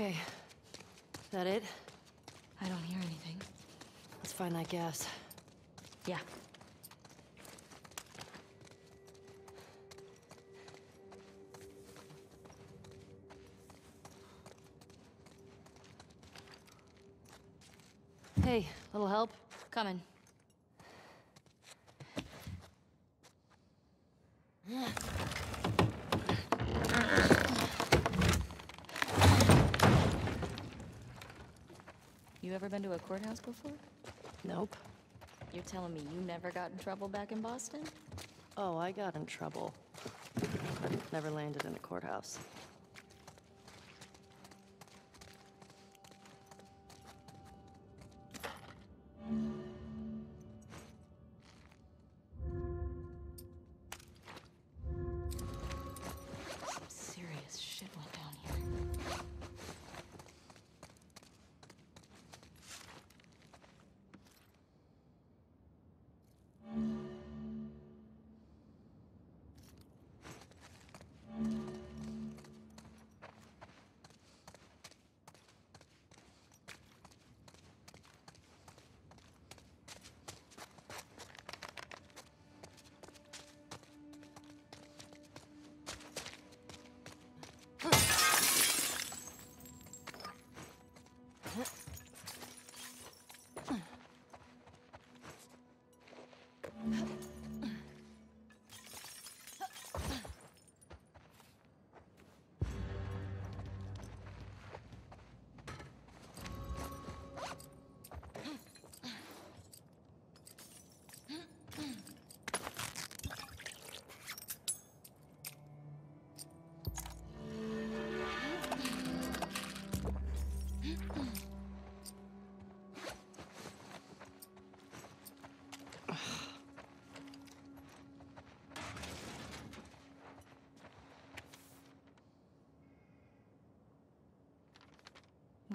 Okay. is That it? I don't hear anything. Let's find that gas. Yeah. Hey, little help? Coming. You ever been to a courthouse before? Nope. You're telling me you never got in trouble back in Boston? Oh, I got in trouble. But never landed in a courthouse.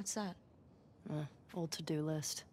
What's that? Uh, old to-do list.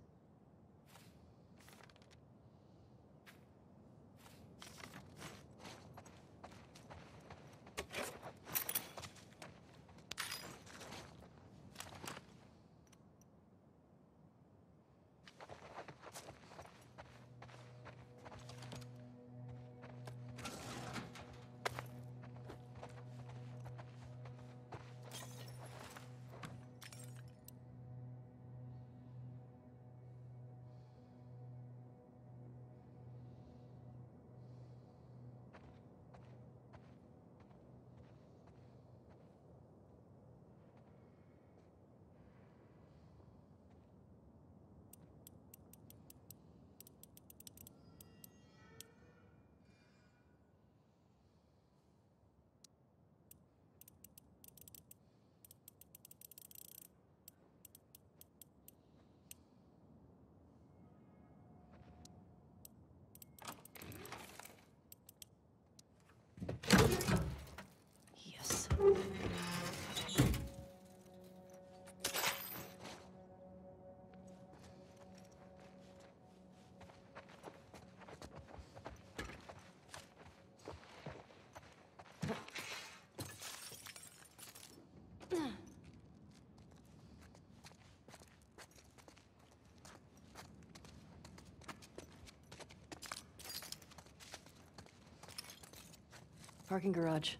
Parking garage.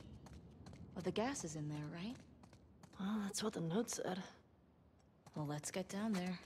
Well, the gas is in there, right? Well, that's what the note said. Well, let's get down there.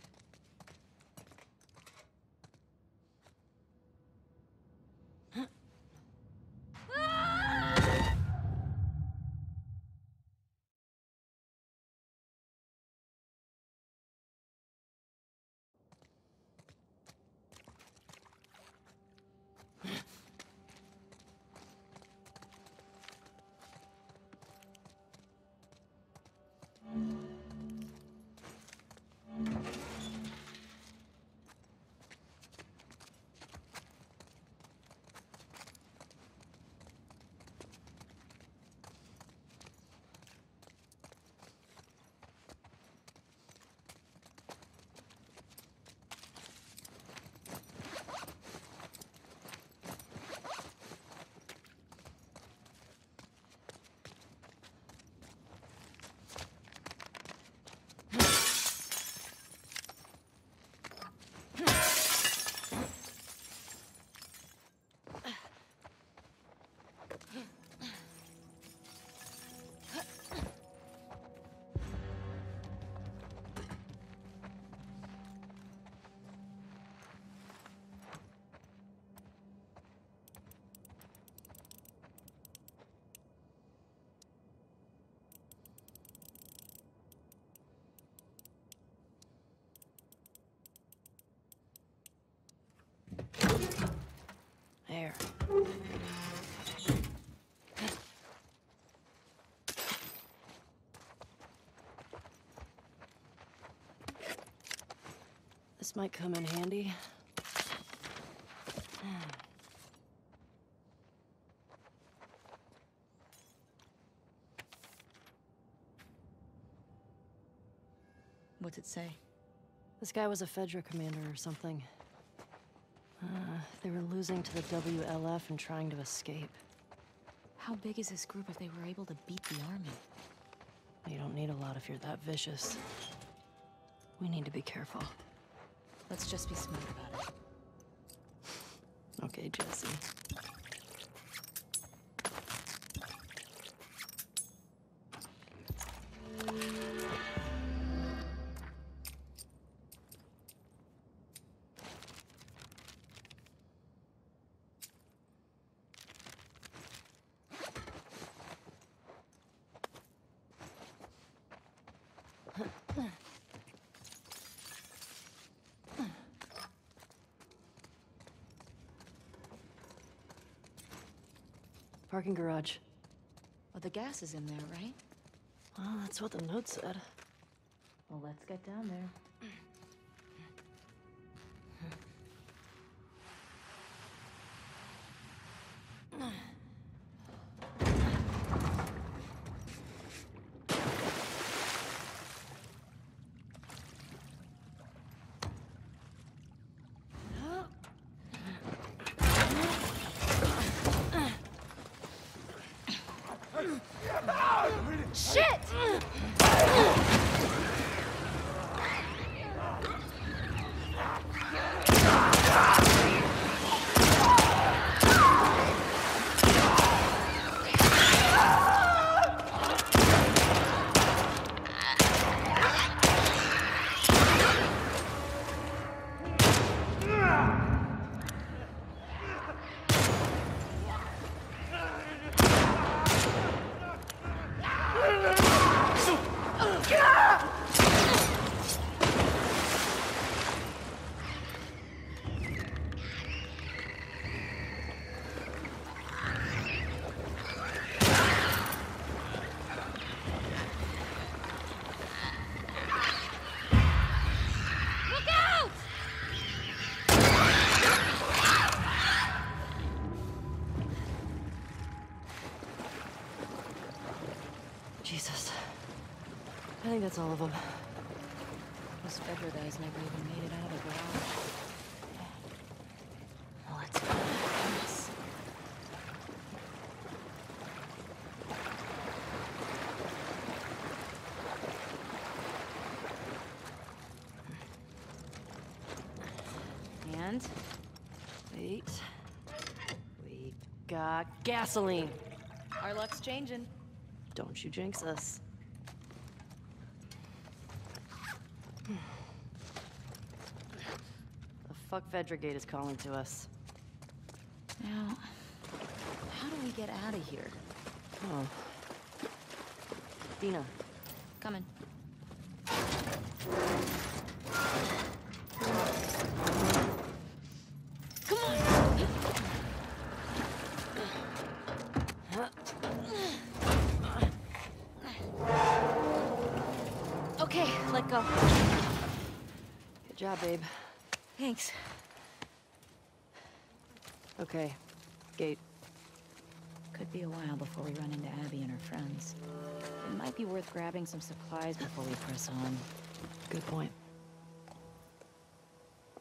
This might come in handy. What's it say? This guy was a Fedra commander or something. Uh, they were losing to the WLF and trying to escape. How big is this group if they were able to beat the army? You don't need a lot if you're that vicious. We need to be careful. Let's just be smart about it. Okay, Jesse. Parking garage. Oh, the gas is in there, right? Well, that's what the note said. Well, let's get down there. Think that's all of them. Those Fedra guys never even made it out of the garage. Well, let's go. And Wait. We got gasoline. our luck's changing. Don't you jinx us. Fuck Vedragate is calling to us. Now, how do we get out of here? Oh. Dina, Coming. Come on! Okay, let go. good job, babe. Thanks. Okay, gate. Could be a while before we run into Abby and her friends. It might be worth grabbing some supplies before we press on. Good point.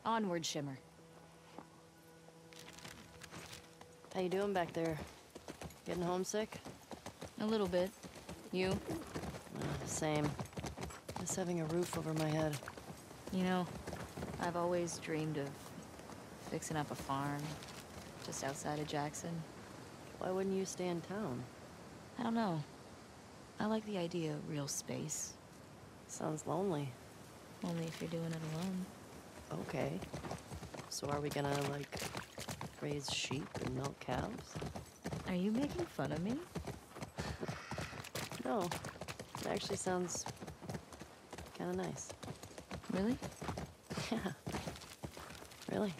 Onward, Shimmer. How you doing back there? Getting homesick? A little bit. You? Uh, same. Just having a roof over my head. You know, I've always dreamed of fixing up a farm just outside of Jackson. Why wouldn't you stay in town? I don't know. I like the idea of real space. Sounds lonely. Only if you're doing it alone. Okay. So are we gonna, like, raise sheep and milk calves? Are you making fun of me? No. It actually sounds kinda nice. Really? Yeah. Really?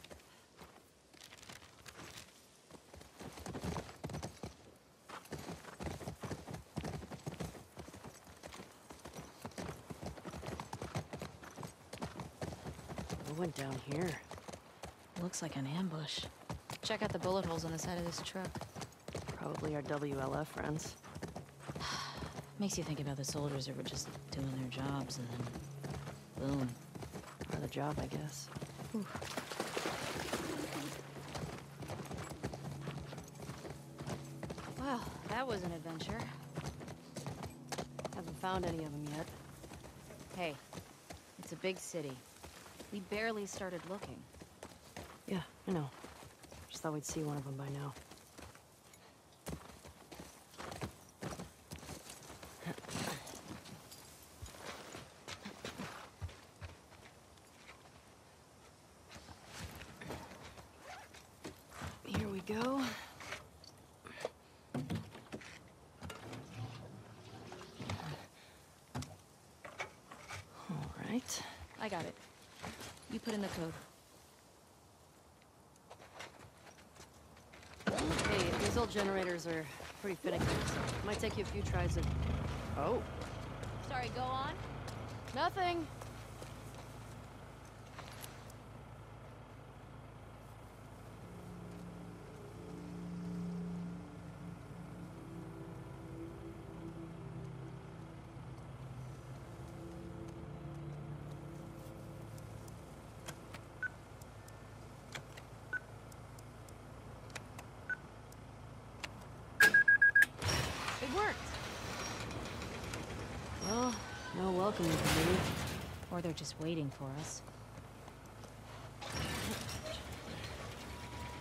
went down here? Looks like an ambush. Check out the bullet holes on the side of this truck. Probably our WLF friends. Makes you think about the soldiers that were just doing their jobs and then boom. For the job, I guess. Well, that was an adventure. Haven't found any of them yet. Hey, it's a big city. We barely started looking. Yeah, I know. Just thought we'd see one of them by now. Here we go. All right. I got it. You put in the code. Hey, these are pretty finicky, might take you a few tries to... Oh, Sorry, go on. nothing! It worked! Well, no welcome for me. Or they're just waiting for us.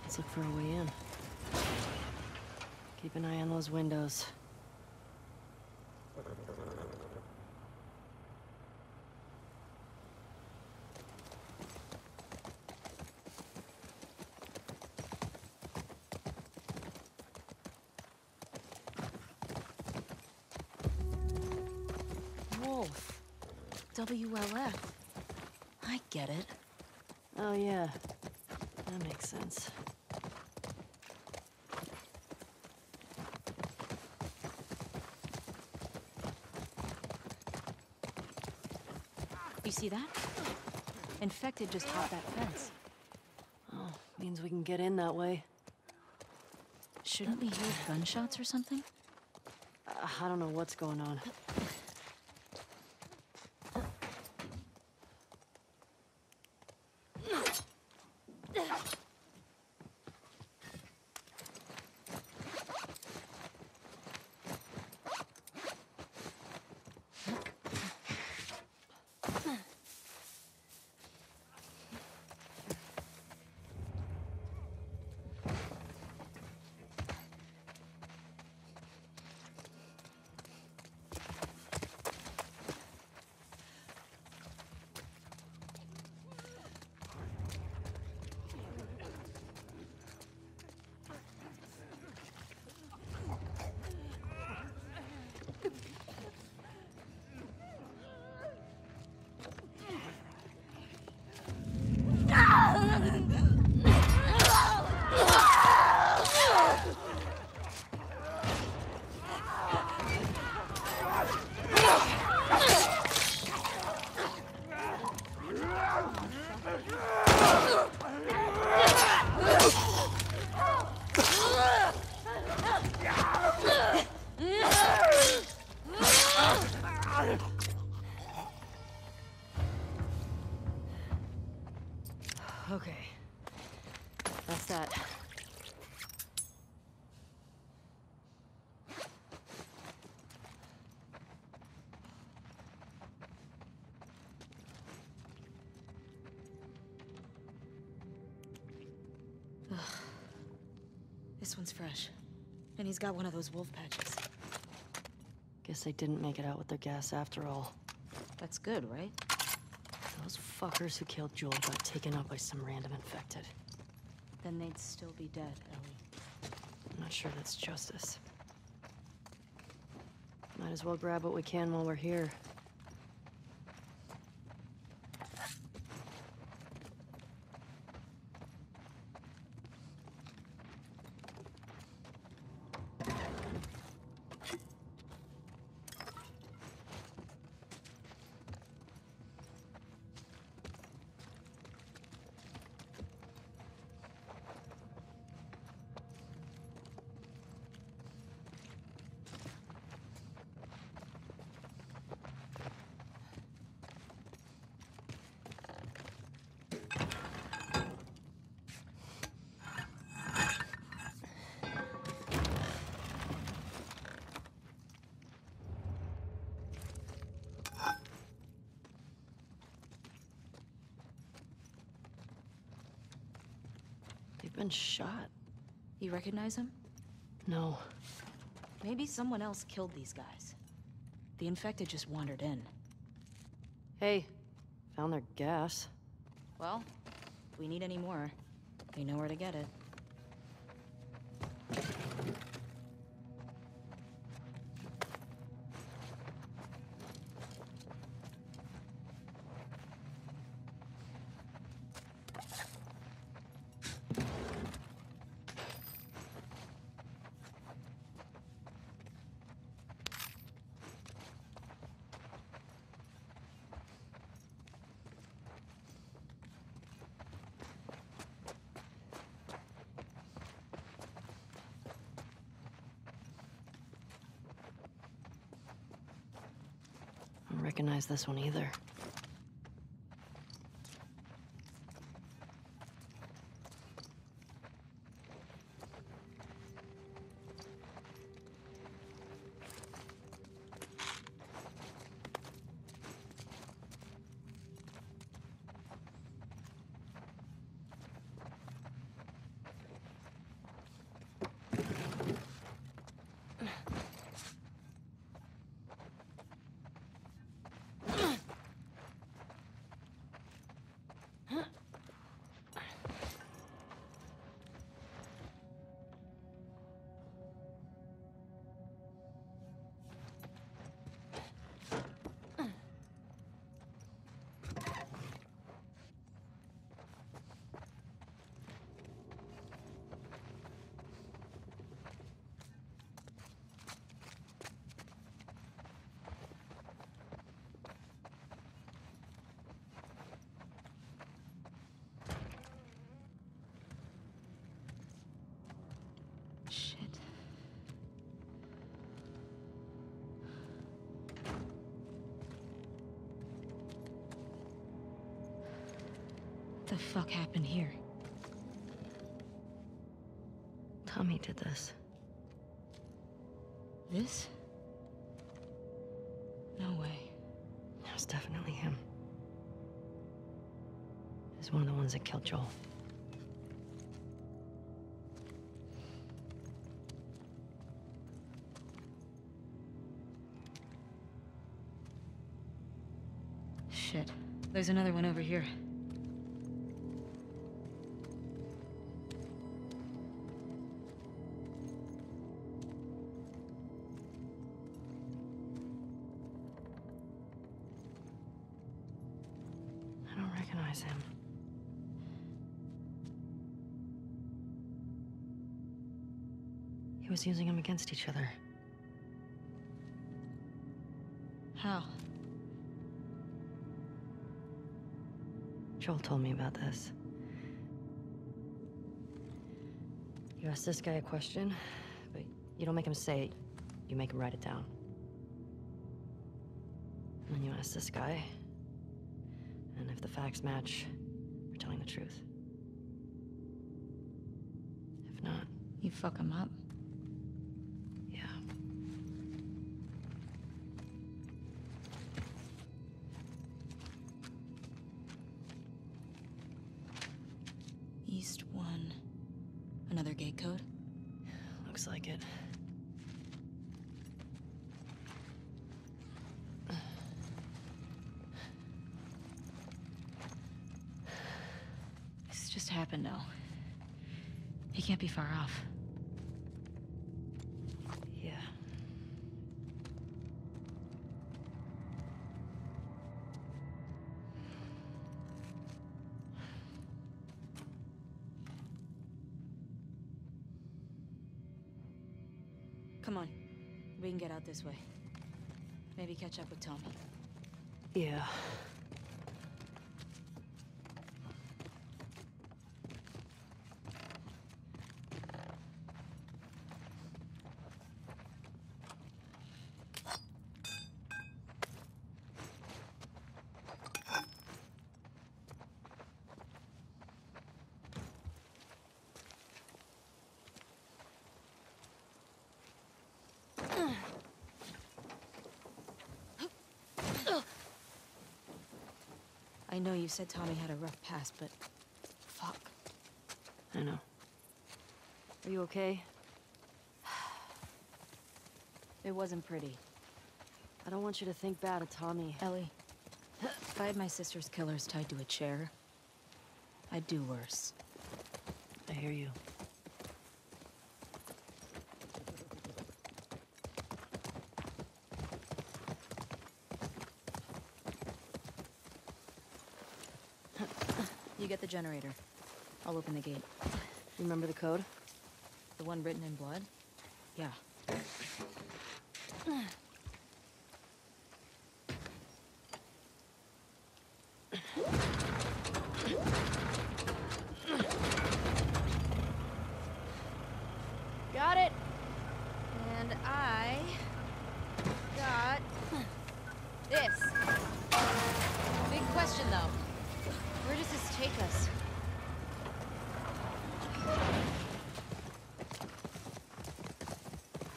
Let's look for a way in. Keep an eye on those windows. WLF. I get it. Oh, yeah. That makes sense. You see that? Infected just hopped that fence. Oh, means we can get in that way. Shouldn't we hear gunshots or something? Uh, I don't know what's going on. Okay. That's that. This one's fresh. And he's got one of those wolf patches. Guess they didn't make it out with their gas after all. That's good, right? Fuckers who killed Joel got taken out by some random infected. Then they'd still be dead, Ellie. I'm not sure that's justice. Might as well grab what we can while we're here. Been shot. You recognize him? No. Maybe someone else killed these guys. The infected just wandered in. Hey, found their gas. Well, if we need any more, we know where to get it. Recognize this one either. What the fuck happened here? Tommy did this. This? No way. That was definitely him. He's one of the ones that killed Joel. Shit. There's another one over here. Using them against each other. How? Joel told me about this. You ask this guy a question, but you don't make him say it, you make him write it down. And then you ask this guy, and if the facts match, you're telling the truth. If not, You fuck him up? Come on. We can get out this way. Maybe catch up with Tommy. Yeah. Know you said Tommy had a rough past, but... Fuck. I know. Are you okay? It wasn't pretty. I don't want you to think bad of Tommy. Ellie, if I had my sister's killers tied to a chair, I'd do worse. I hear you. The generator. I'll open the gate. Remember the code? The one written in blood? Yeah. Got it. And I got this. Big question, though. Where does this take us?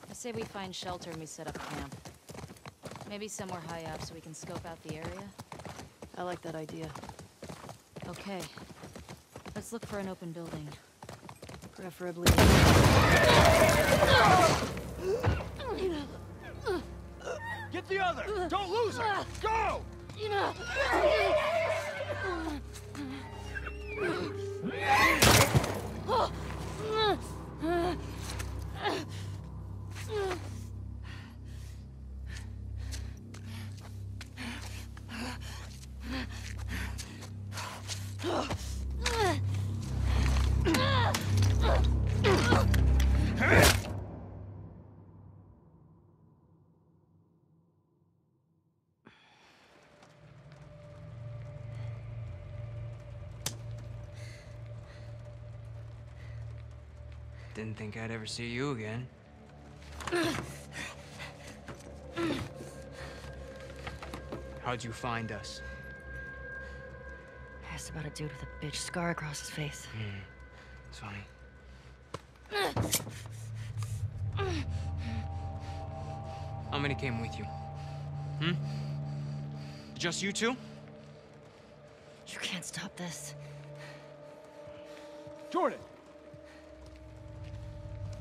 I say we find shelter and we set up camp. Maybe somewhere high up so we can scope out the area. I like that idea. Okay. Let's look for an open building. Preferably. Get the other! Don't lose her! Go! Didn't think I'd ever see you again. How'd you find us? Asked about a dude with a bitch scar across his face. It's funny. How many came with you? Hmm? Just you two? You can't stop this. Jordan!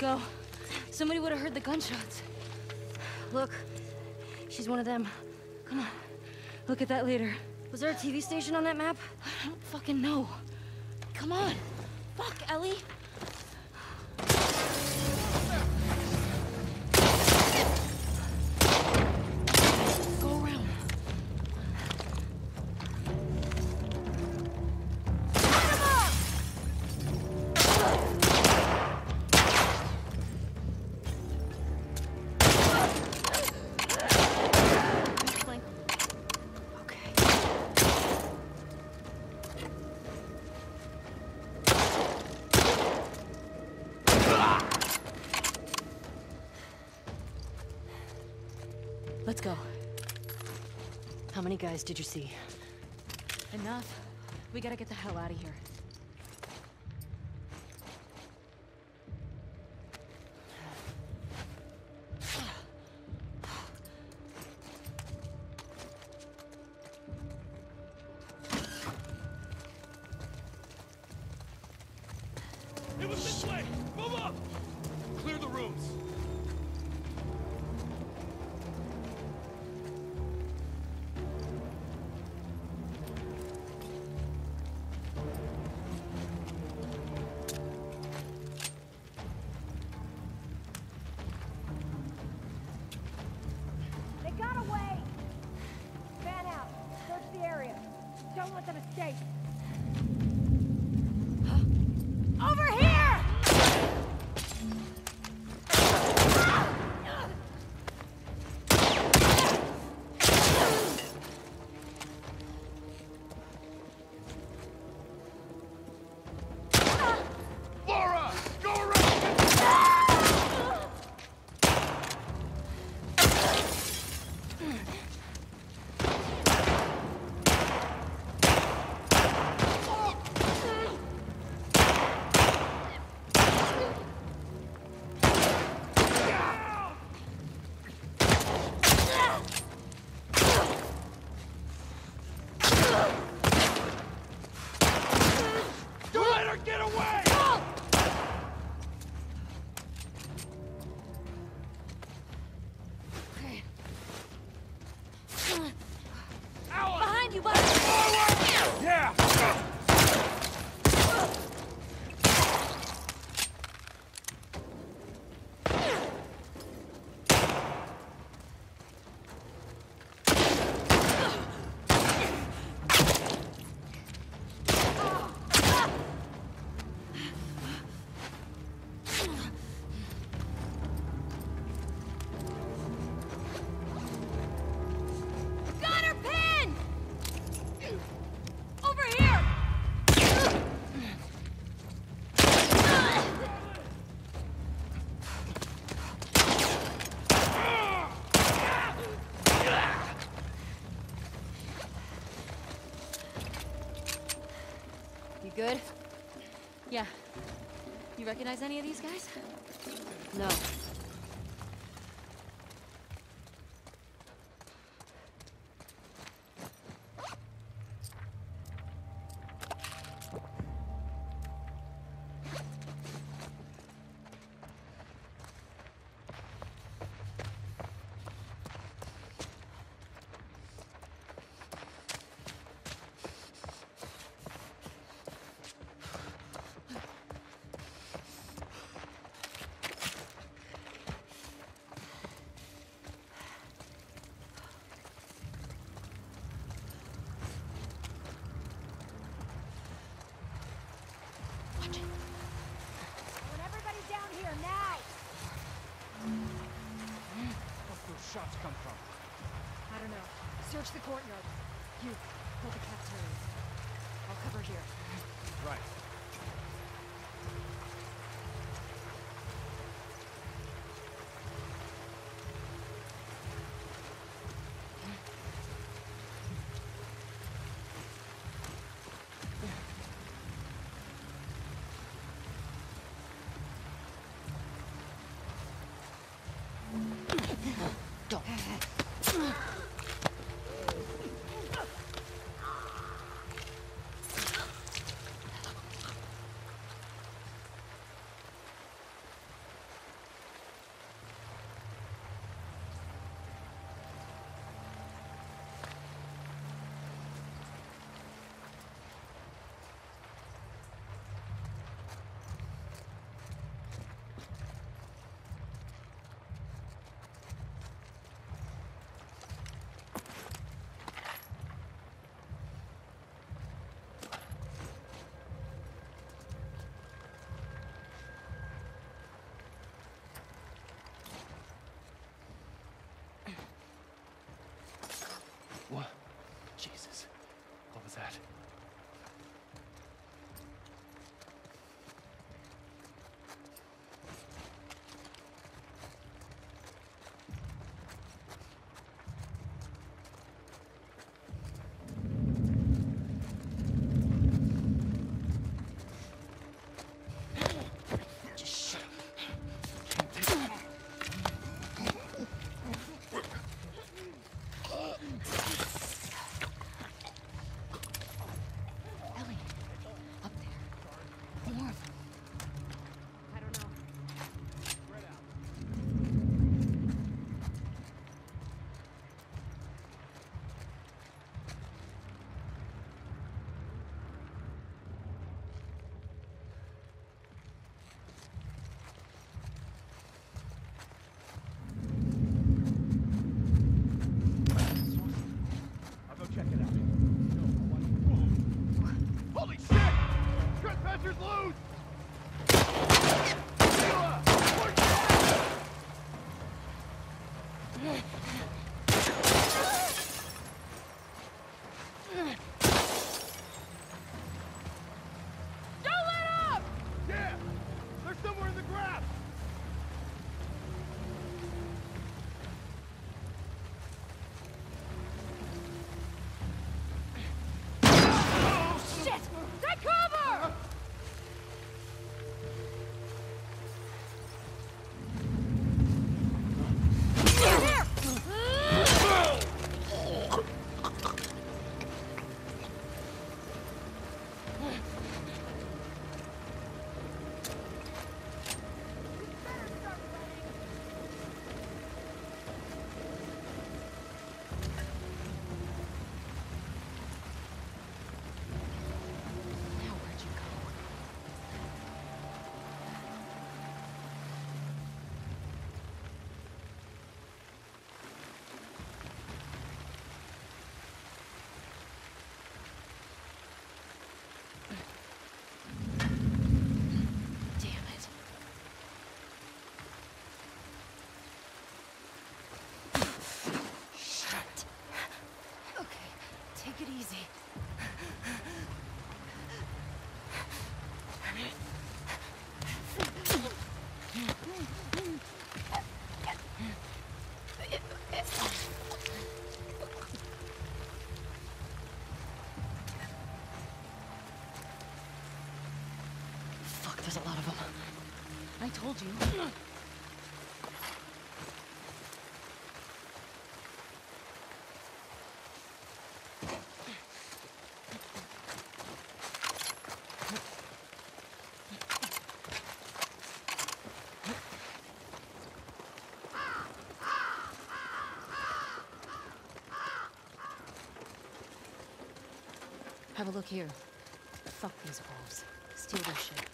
Go. Somebody would have heard the gunshots. Look, she's one of them. Come on. Look at that later. Was there a TV station on that map? I don't fucking know. Come on. Fuck, Ellie. Guys did you see? Enough. We gotta get the hell out of here. Recognize any of these guys? No. I want everybody down here now! Where's those shots come from? I don't know. Search the courtyard. You, hold the cafeteria. I'll cover here. Right. 动。Take it easy. Fuck, there's a lot of them. I told you. Have a look here. Fuck these wolves. Steal their shit.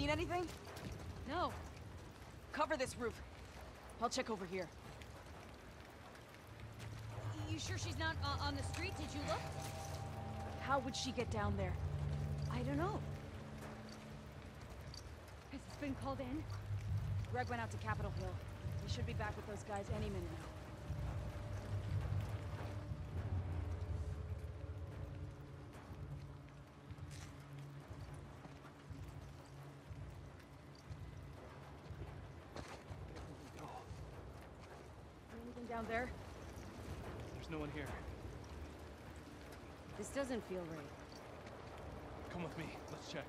Seen anything? No. Cover this roof. I'll check over here. You sure she's not uh, on the street? Did you look? How would she get down there? I don't know. Has this been called in? Greg went out to Capitol Hill. He should be back with those guys any minute now. Anything down there? There's no one here. This doesn't feel right. Come with me. Let's check.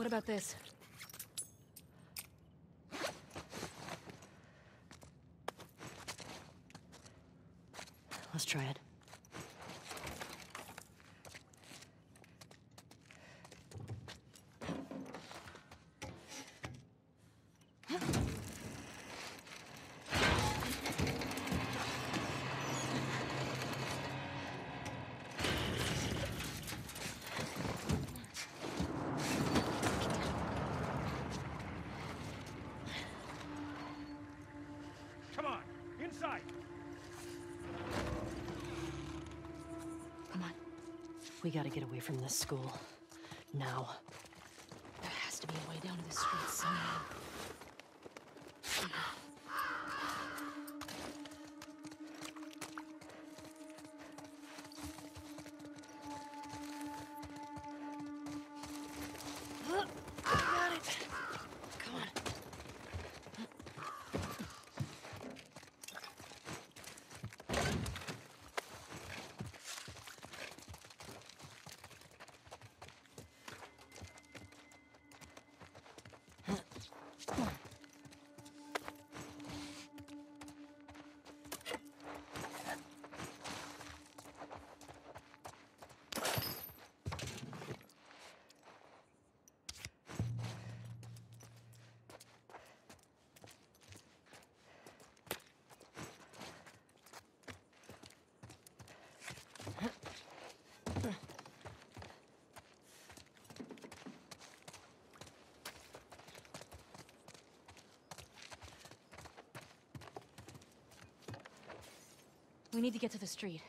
What about this? Let's try it. We gotta get away from this school. Now. There has to be a way down to the street somehow. We need to get to the street.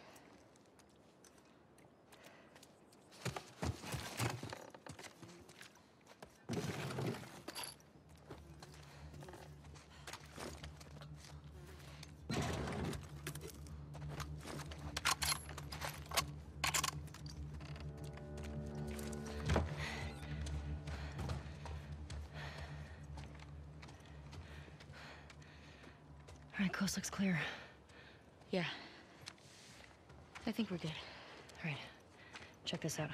All right, coast looks clear. Yeah. I think we're good. All right, check this out.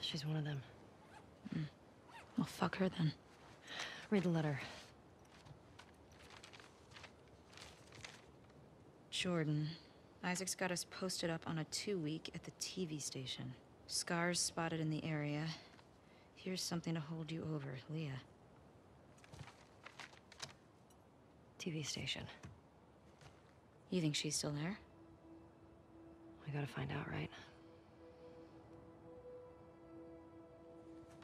She's one of them. Hmm. Well, fuck her then. Read the letter. Jordan. Isaac's got us posted up on a two-week at the TV station. Scars spotted in the area. Here's something to hold you over, Leah. TV station. You think she's still there? We gotta find out, right?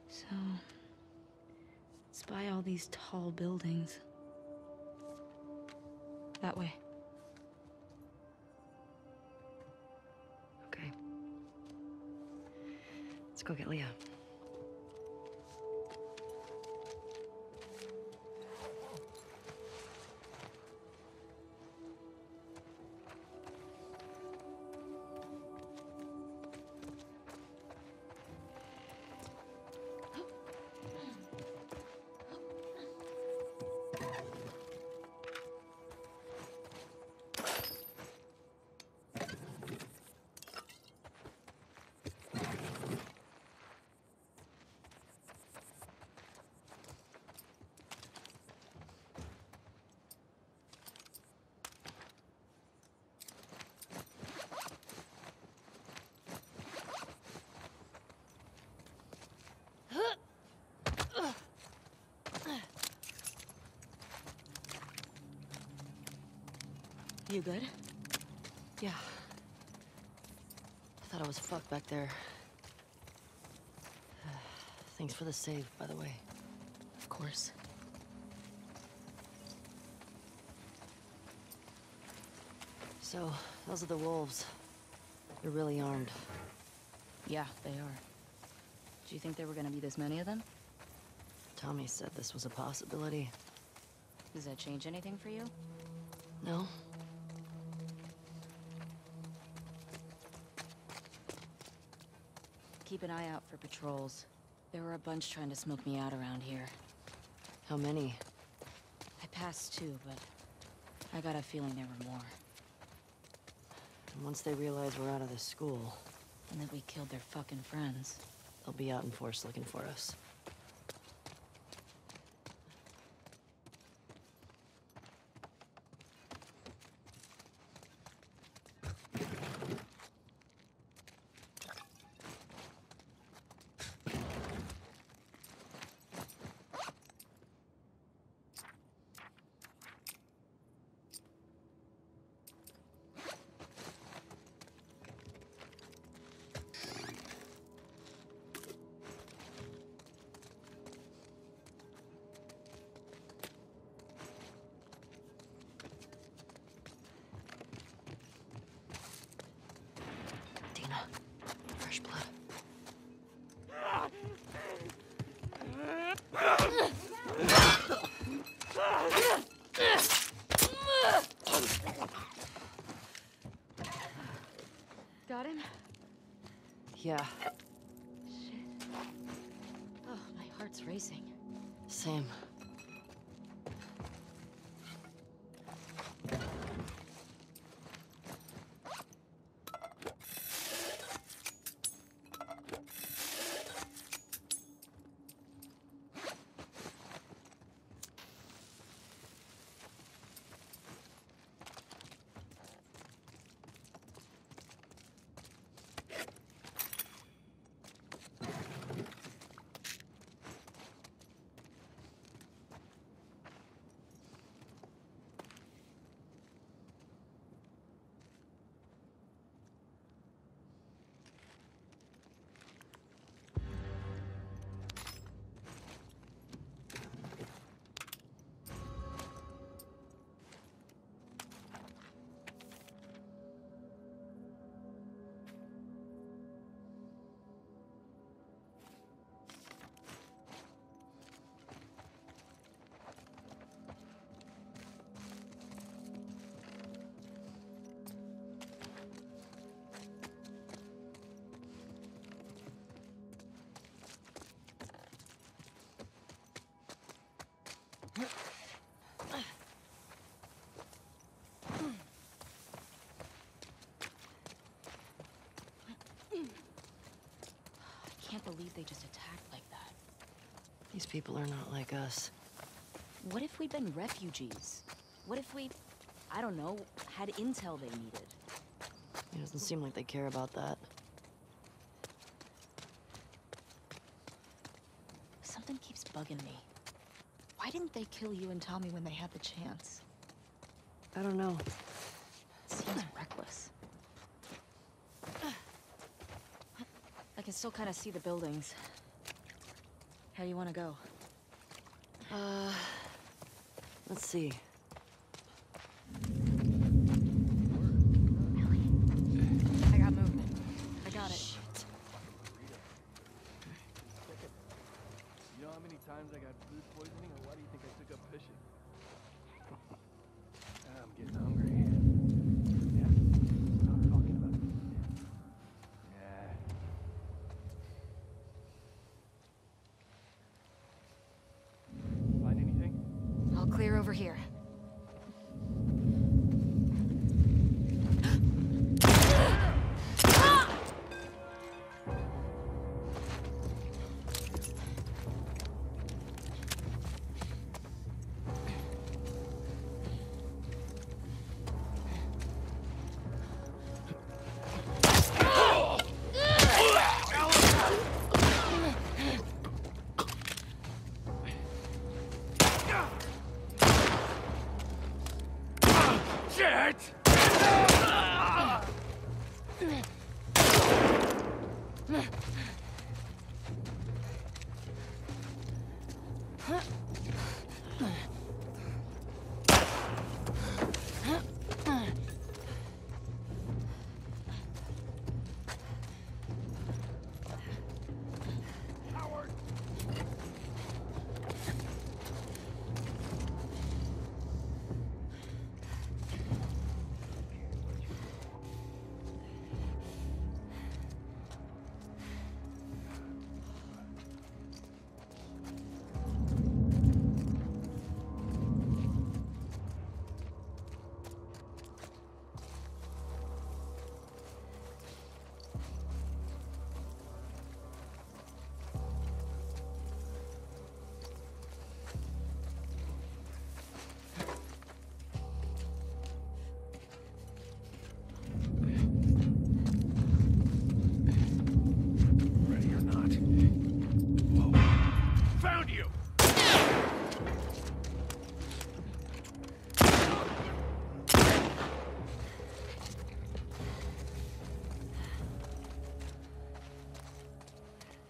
So... it's by all these tall buildings. That way. Okay. Let's go get Leah. You good? Yeah. I thought I was fucked back there. Thanks for the save, by the way. Of course. So, those are the wolves. They're really armed. Yeah, they are. Do you think there were gonna be this many of them? Tommy said this was a possibility. Does that change anything for you? No? Keep an eye out for patrols. There were a bunch trying to smoke me out around here. How many? I passed two, but I got a feeling there were more. And once they realize we're out of this school, And that we killed their fucking friends. they'll be out in force looking for us. Can't believe they just attacked like that. These people are not like us. What if we'd been refugees? What if we, I don't know, had intel they needed? It doesn't seem like they care about that. Something keeps bugging me. Why didn't they kill you and Tommy when they had the chance? I don't know. It seems reckless. I can still kind of see the buildings. How do you want to go? Uh, let's see. I got movement. I got it. You know how many times I got food poisoning, or why do you think I took up fishing? I'm getting hungry. Yeah. Stop talking about it. Yeah. Find anything? All clear over here.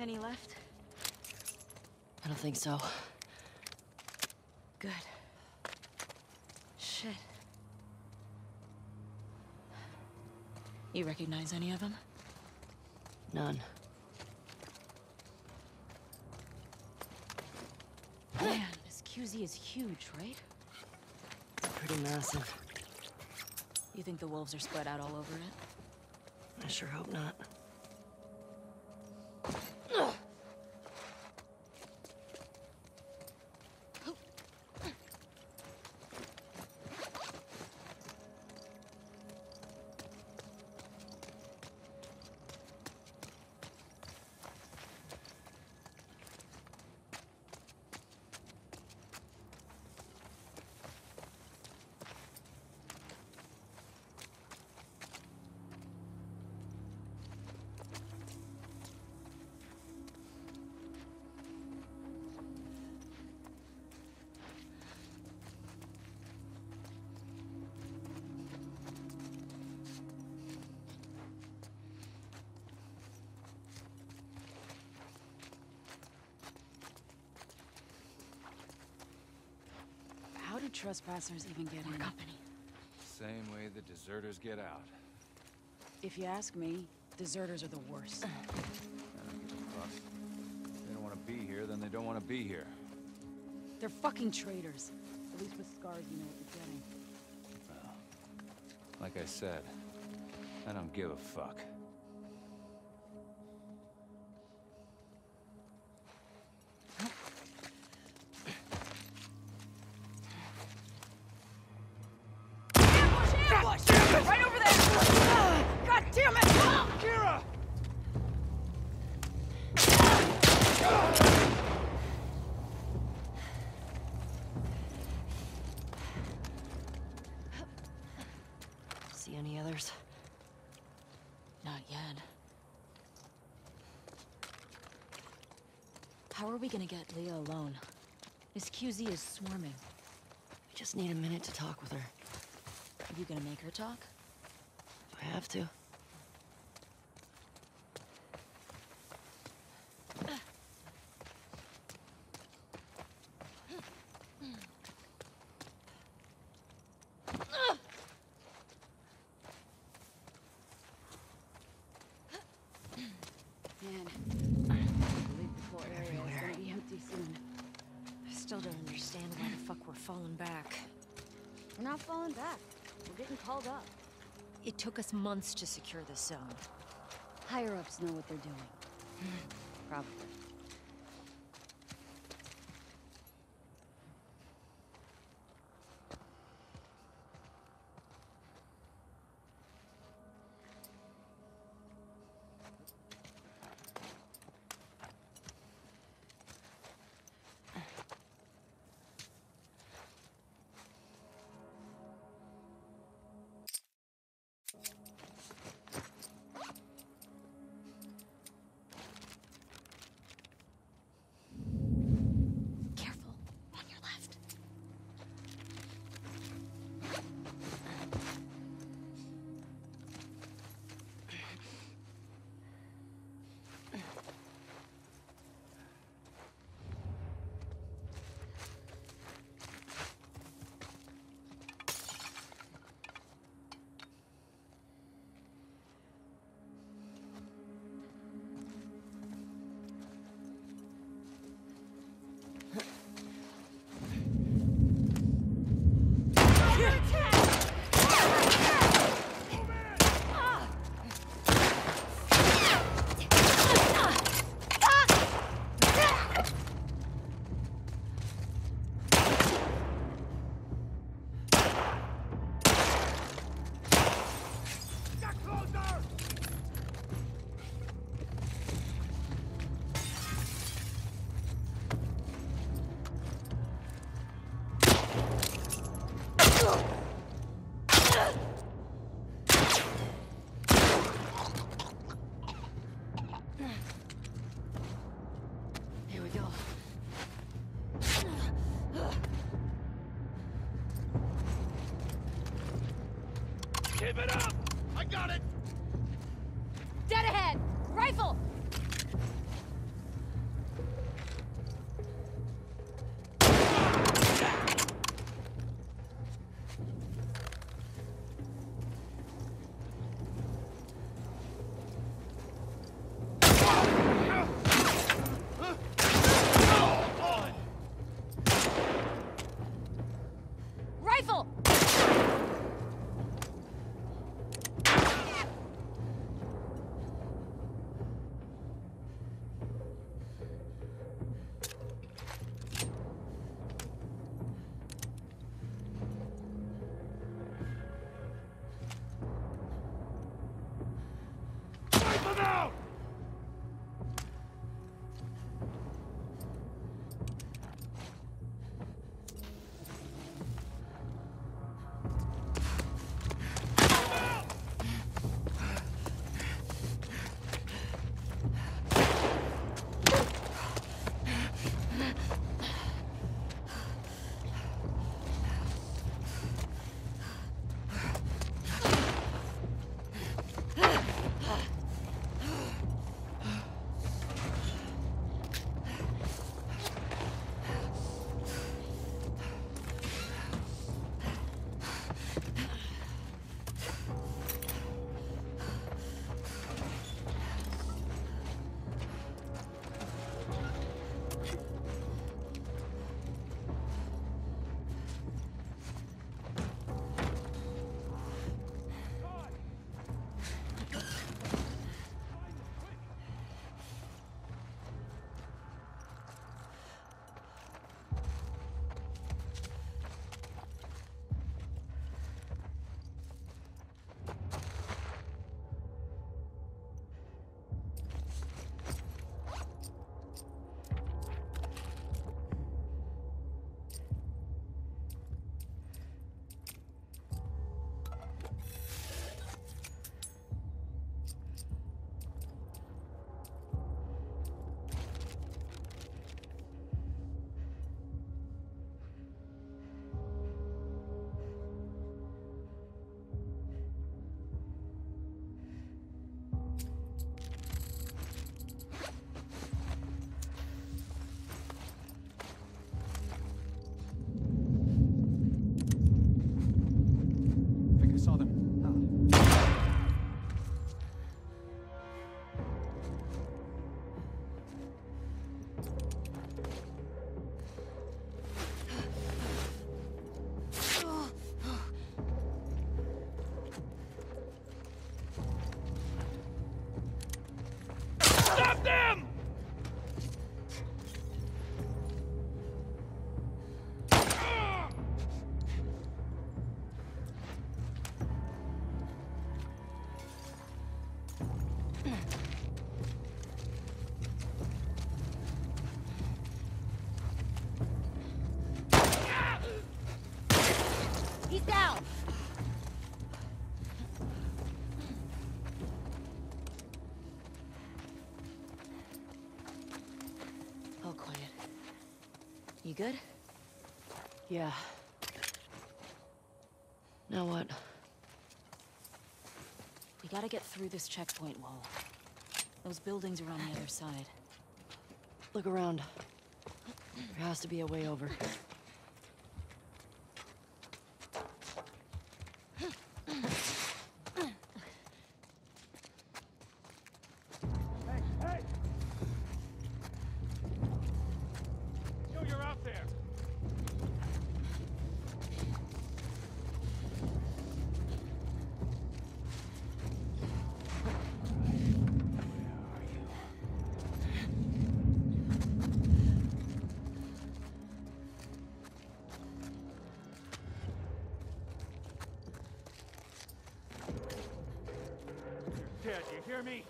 Any left? I don't think so. Good. Shit. You recognize any of them? None. Man, this QZ is huge, right? Pretty massive. You think the wolves are spread out all over it? I sure hope not. Trespassers even get in? Company. Same way the deserters get out. If you ask me, deserters are the worst. I don't give a fuck. If they don't want to be here, then they don't want to be here. They're fucking traitors. At least with scars, you know what you're getting. Like I said, I don't give a fuck. How are we gonna get Leah alone? This QZ is swarming. I just need a minute to talk with her. Are you gonna make her talk? I have to? Man, I believe the whole area is everywhere. gonna be empty soon. I still don't understand why the fuck we're falling back. We're not falling back. We're getting called up. It took us months to secure this zone. Higher ups know what they're doing. Probably. Good? Yeah. Now what? We gotta get through this checkpoint wall. Those buildings are on the other side. Look around. There has to be a way over. You hear me?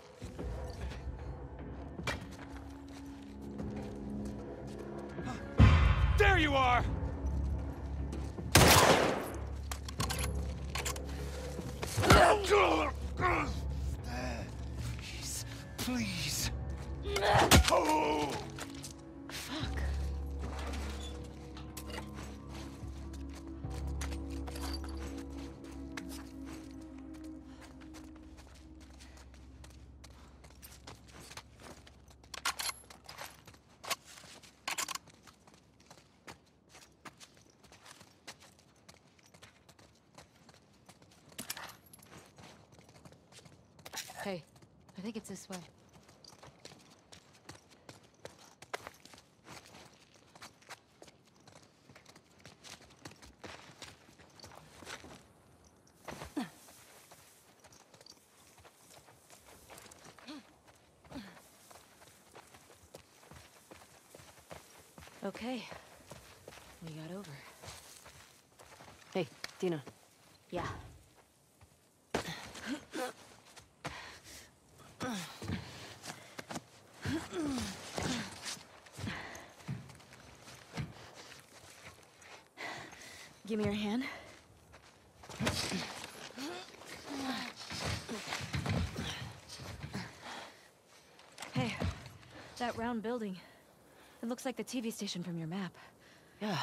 There you are! Okay. We got over. Hey, Dina. Yeah. Give me your hand. Hey, that round building. Looks like the TV station from your map. Yeah.